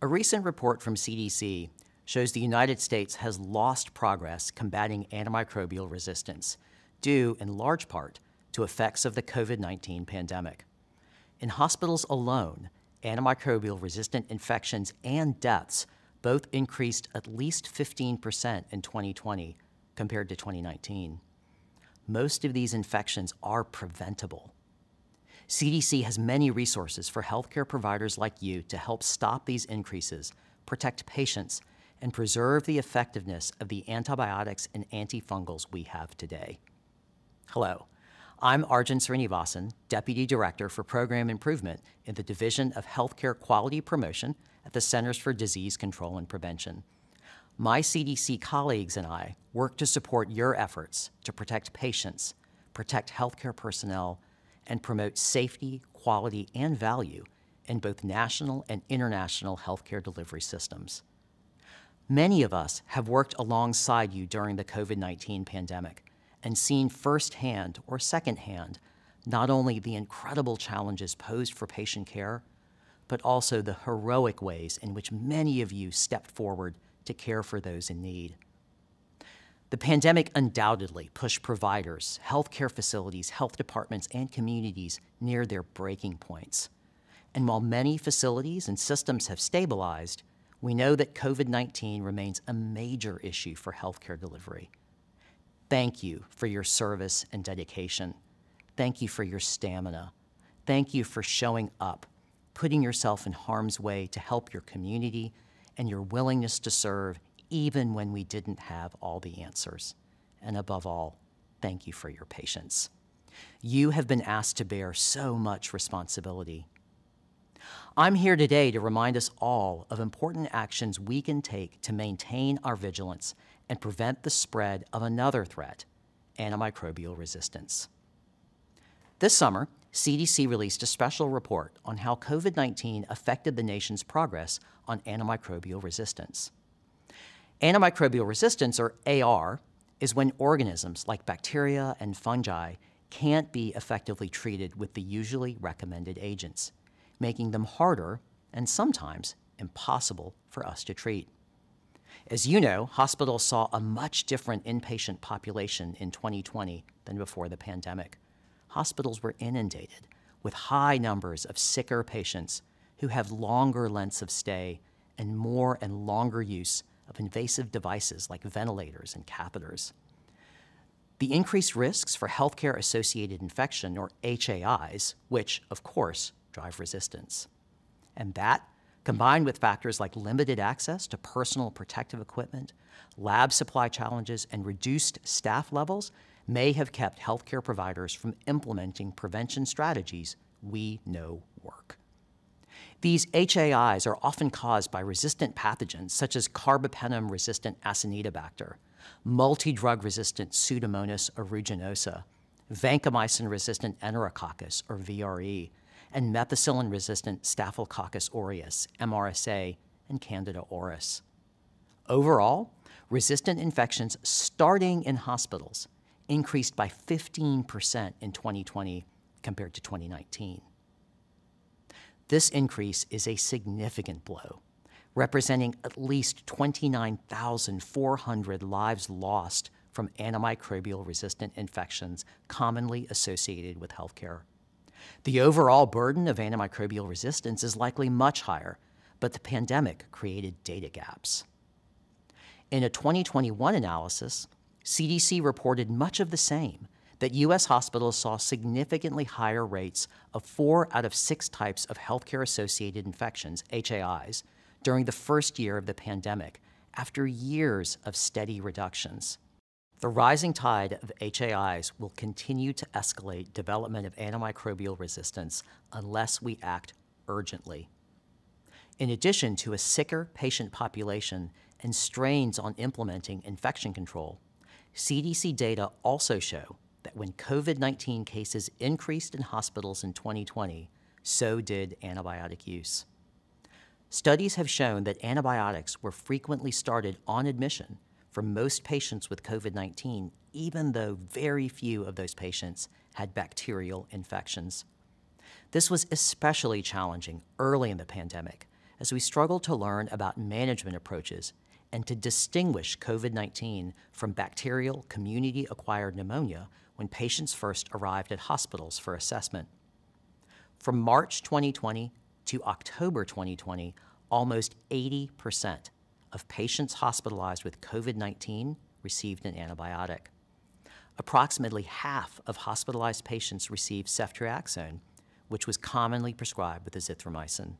A recent report from CDC shows the United States has lost progress combating antimicrobial resistance, due in large part to effects of the COVID 19 pandemic. In hospitals alone, antimicrobial resistant infections and deaths both increased at least 15% in 2020 compared to 2019. Most of these infections are preventable. CDC has many resources for healthcare providers like you to help stop these increases, protect patients, and preserve the effectiveness of the antibiotics and antifungals we have today. Hello, I'm Arjun Srinivasan, Deputy Director for Program Improvement in the Division of Healthcare Quality Promotion at the Centers for Disease Control and Prevention. My CDC colleagues and I work to support your efforts to protect patients, protect healthcare personnel, and promote safety, quality, and value in both national and international healthcare delivery systems. Many of us have worked alongside you during the COVID 19 pandemic and seen firsthand or secondhand not only the incredible challenges posed for patient care, but also the heroic ways in which many of you stepped forward to care for those in need. The pandemic undoubtedly pushed providers, healthcare facilities, health departments, and communities near their breaking points. And while many facilities and systems have stabilized, we know that COVID 19 remains a major issue for healthcare delivery. Thank you for your service and dedication. Thank you for your stamina. Thank you for showing up putting yourself in harm's way to help your community, and your willingness to serve even when we didn't have all the answers. And above all, thank you for your patience. You have been asked to bear so much responsibility. I'm here today to remind us all of important actions we can take to maintain our vigilance and prevent the spread of another threat, antimicrobial resistance. This summer, CDC released a special report on how COVID 19 affected the nation's progress on antimicrobial resistance. Antimicrobial resistance, or AR, is when organisms like bacteria and fungi can't be effectively treated with the usually recommended agents, making them harder and sometimes impossible for us to treat. As you know, hospitals saw a much different inpatient population in 2020 than before the pandemic hospitals were inundated with high numbers of sicker patients who have longer lengths of stay and more and longer use of invasive devices like ventilators and catheters. The increased risks for healthcare associated infection, or HAIs, which, of course, drive resistance. And that, combined with factors like limited access to personal protective equipment, lab supply challenges, and reduced staff levels, may have kept healthcare providers from implementing prevention strategies we know work. These HAIs are often caused by resistant pathogens such as carbapenem resistant Acinetobacter, multi drug resistant Pseudomonas aeruginosa, vancomycin resistant Enterococcus, or VRE, and methicillin resistant Staphylococcus aureus, MRSA, and Candida auris. Overall, resistant infections starting in hospitals increased by 15% in 2020 compared to 2019. This increase is a significant blow, representing at least 29,400 lives lost from antimicrobial resistant infections commonly associated with healthcare. The overall burden of antimicrobial resistance is likely much higher, but the pandemic created data gaps. In a 2021 analysis, CDC reported much of the same that U.S. hospitals saw significantly higher rates of four out of six types of healthcare associated infections, HAIs, during the first year of the pandemic, after years of steady reductions. The rising tide of HAIs will continue to escalate development of antimicrobial resistance unless we act urgently. In addition to a sicker patient population and strains on implementing infection control, CDC data also show that when COVID 19 cases increased in hospitals in 2020, so did antibiotic use. Studies have shown that antibiotics were frequently started on admission for most patients with COVID 19, even though very few of those patients had bacterial infections. This was especially challenging early in the pandemic, as we struggled to learn about management approaches and to distinguish COVID 19 from bacterial community acquired pneumonia when patients first arrived at hospitals for assessment. From March 2020 to October 2020, almost 80% of patients hospitalized with COVID 19 received an antibiotic. Approximately half of hospitalized patients received ceftriaxone, which was commonly prescribed with azithromycin.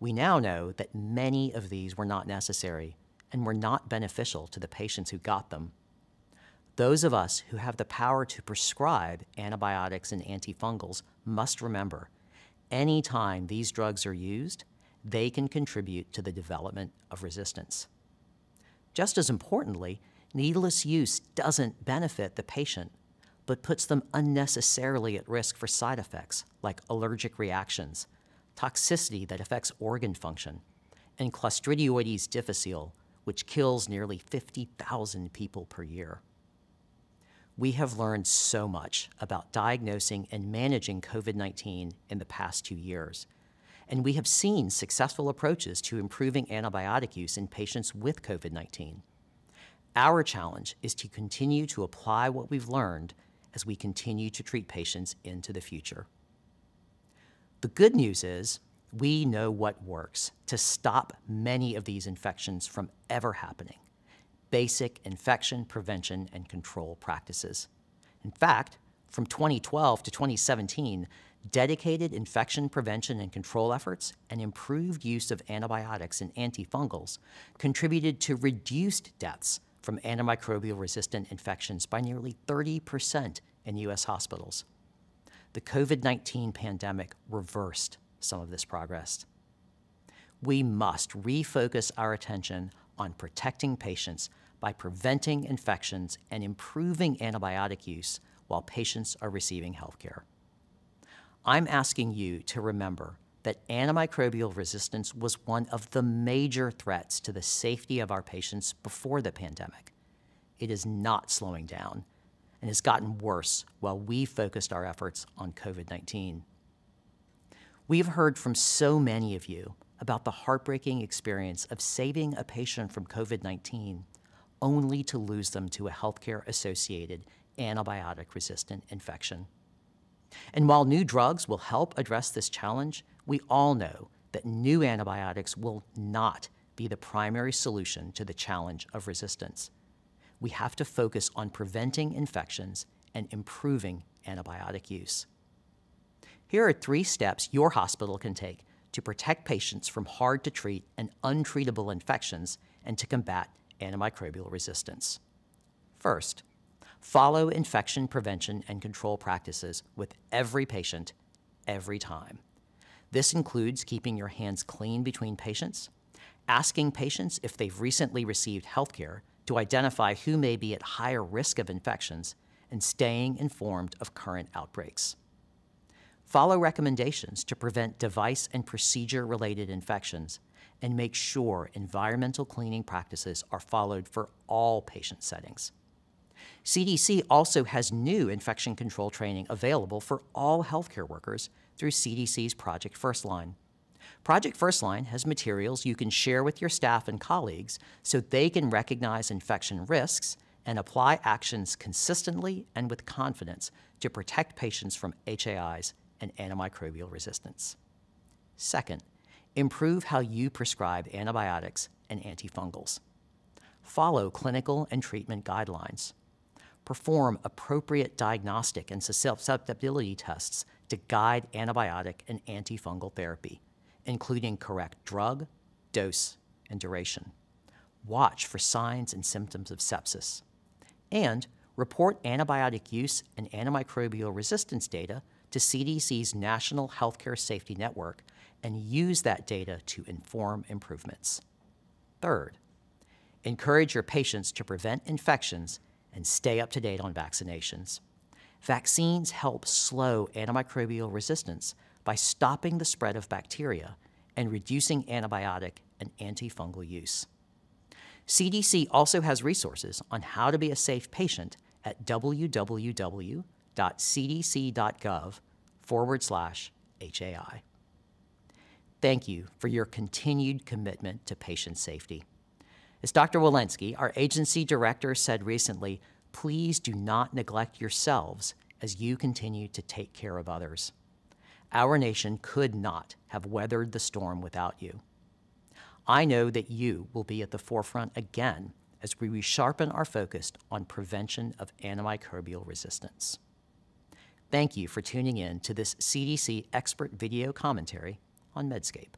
We now know that many of these were not necessary and were not beneficial to the patients who got them. Those of us who have the power to prescribe antibiotics and antifungals must remember anytime these drugs are used, they can contribute to the development of resistance. Just as importantly, needless use doesn't benefit the patient, but puts them unnecessarily at risk for side effects like allergic reactions, toxicity that affects organ function, and Clostridioides difficile, which kills nearly 50,000 people per year. We have learned so much about diagnosing and managing COVID 19 in the past two years, and we have seen successful approaches to improving antibiotic use in patients with COVID 19. Our challenge is to continue to apply what we've learned as we continue to treat patients into the future. The good news is we know what works to stop many of these infections from ever happening basic infection prevention and control practices. In fact, from 2012 to 2017, dedicated infection prevention and control efforts and improved use of antibiotics and antifungals contributed to reduced deaths from antimicrobial resistant infections by nearly 30% in U.S. hospitals. The COVID 19 pandemic reversed some of this progress. We must refocus our attention on protecting patients by preventing infections and improving antibiotic use while patients are receiving health care. I'm asking you to remember that antimicrobial resistance was one of the major threats to the safety of our patients before the pandemic. It is not slowing down and has gotten worse while we focused our efforts on COVID 19. We've heard from so many of you about the heartbreaking experience of saving a patient from COVID 19 only to lose them to a healthcare associated antibiotic resistant infection. And while new drugs will help address this challenge, we all know that new antibiotics will not be the primary solution to the challenge of resistance. We have to focus on preventing infections and improving antibiotic use. Here are three steps your hospital can take to protect patients from hard to treat and untreatable infections and to combat antimicrobial resistance. First, follow infection prevention and control practices with every patient, every time. This includes keeping your hands clean between patients, asking patients if they've recently received health care to identify who may be at higher risk of infections, and staying informed of current outbreaks. Follow recommendations to prevent device and procedure related infections and make sure environmental cleaning practices are followed for all patient settings. CDC also has new infection control training available for all healthcare workers through CDC's Project First Line. Project First Line has materials you can share with your staff and colleagues so they can recognize infection risks and apply actions consistently and with confidence to protect patients from HAIs and antimicrobial resistance. Second, improve how you prescribe antibiotics and antifungals. Follow clinical and treatment guidelines perform appropriate diagnostic and susceptibility tests to guide antibiotic and antifungal therapy, including correct drug, dose, and duration. Watch for signs and symptoms of sepsis. And report antibiotic use and antimicrobial resistance data to CDC's National Healthcare Safety Network and use that data to inform improvements. Third, encourage your patients to prevent infections and stay up to date on vaccinations. Vaccines help slow antimicrobial resistance by stopping the spread of bacteria and reducing antibiotic and antifungal use. CDC also has resources on how to be a safe patient at www.cdc.gov forward slash HAI. thank you for your continued commitment to patient safety. As Dr. Walensky, our agency director, said recently, please do not neglect yourselves as you continue to take care of others. Our nation could not have weathered the storm without you. I know that you will be at the forefront again as we resharpen our focus on prevention of antimicrobial resistance. Thank you for tuning in to this CDC expert video commentary on Medscape.